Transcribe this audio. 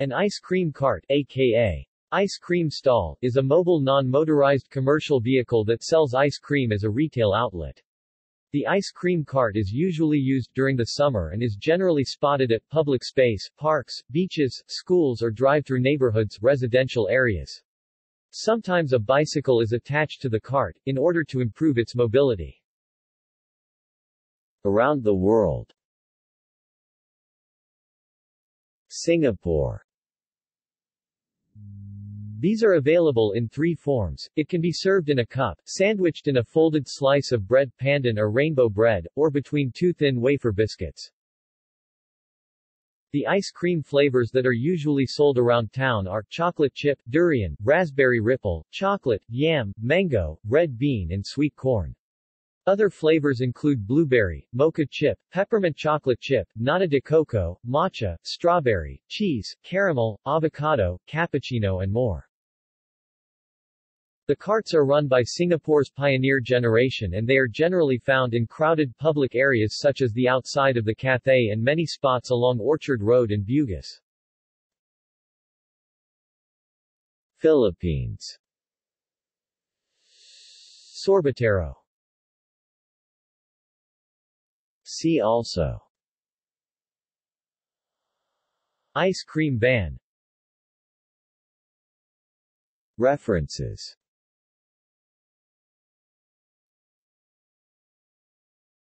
An ice cream cart, aka ice cream stall, is a mobile non-motorized commercial vehicle that sells ice cream as a retail outlet. The ice cream cart is usually used during the summer and is generally spotted at public space, parks, beaches, schools or drive-through neighborhoods, residential areas. Sometimes a bicycle is attached to the cart, in order to improve its mobility. Around the world Singapore these are available in three forms. It can be served in a cup, sandwiched in a folded slice of bread pandan or rainbow bread, or between two thin wafer biscuits. The ice cream flavors that are usually sold around town are chocolate chip, durian, raspberry ripple, chocolate, yam, mango, red bean and sweet corn. Other flavors include blueberry, mocha chip, peppermint chocolate chip, nata de coco, matcha, strawberry, cheese, caramel, avocado, cappuccino and more. The carts are run by Singapore's pioneer generation and they are generally found in crowded public areas such as the outside of the Cathay and many spots along Orchard Road in Bugis. Philippines Sorbetero See also. Ice cream van References